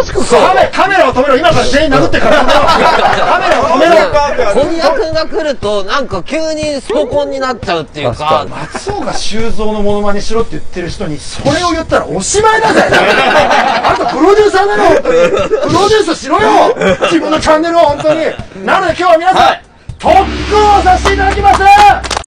楽しくカメカメラを止めろ。今から全員殴ってからカメラを止めろ。小宮君が来るとなんか急にスポコンになっちゃうっていうか。松尾が修造のモノマネしろって言ってる人にそれを言ったらおしまいだぜ。あとプロデューサーなの本当にプロデュースしろよ。自分のチャンネルを本当に。なので今日は皆さん特訓をさせていただきます。